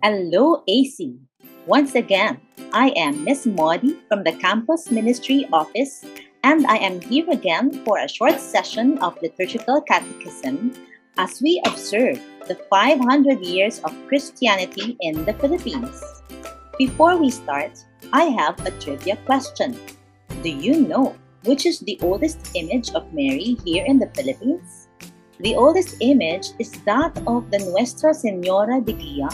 Hello, AC. Once again, I am Miss Modi from the Campus Ministry Office, and I am here again for a short session of liturgical catechism as we observe the 500 years of Christianity in the Philippines. Before we start, I have a trivia question. Do you know which is the oldest image of Mary here in the Philippines? The oldest image is that of the Nuestra Senora de Guia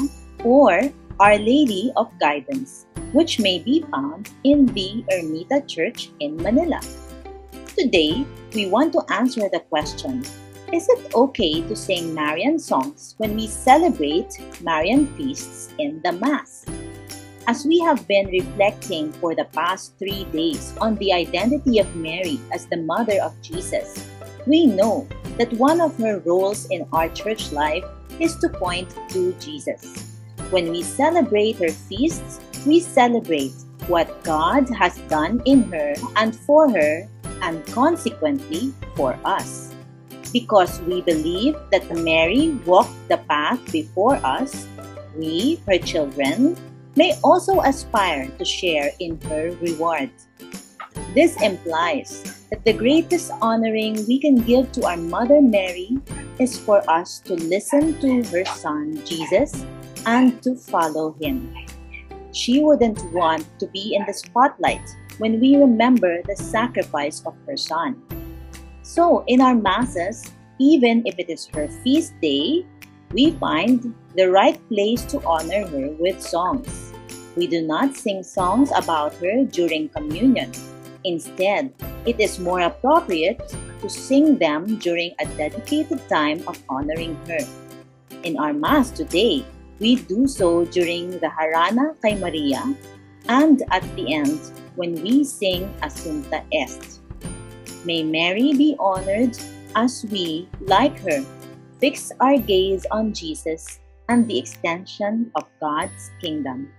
or Our Lady of Guidance, which may be found in the Ermita Church in Manila. Today, we want to answer the question Is it okay to sing Marian songs when we celebrate Marian feasts in the Mass? As we have been reflecting for the past three days on the identity of Mary as the mother of Jesus, we know that one of her roles in our church life is to point to Jesus. When we celebrate her feasts, we celebrate what God has done in her and for her, and consequently for us. Because we believe that Mary walked the path before us, we, her children, may also aspire to share in her reward. This implies that the greatest honoring we can give to our Mother Mary is for us to listen to her Son, Jesus, and to follow him. She wouldn't want to be in the spotlight when we remember the sacrifice of her son. So, in our masses, even if it is her feast day, we find the right place to honor her with songs. We do not sing songs about her during communion. Instead, it is more appropriate to sing them during a dedicated time of honoring her. In our Mass today, we do so during the Harana kay Maria and at the end when we sing Assumpta Est. May Mary be honored as we, like her, fix our gaze on Jesus and the extension of God's kingdom.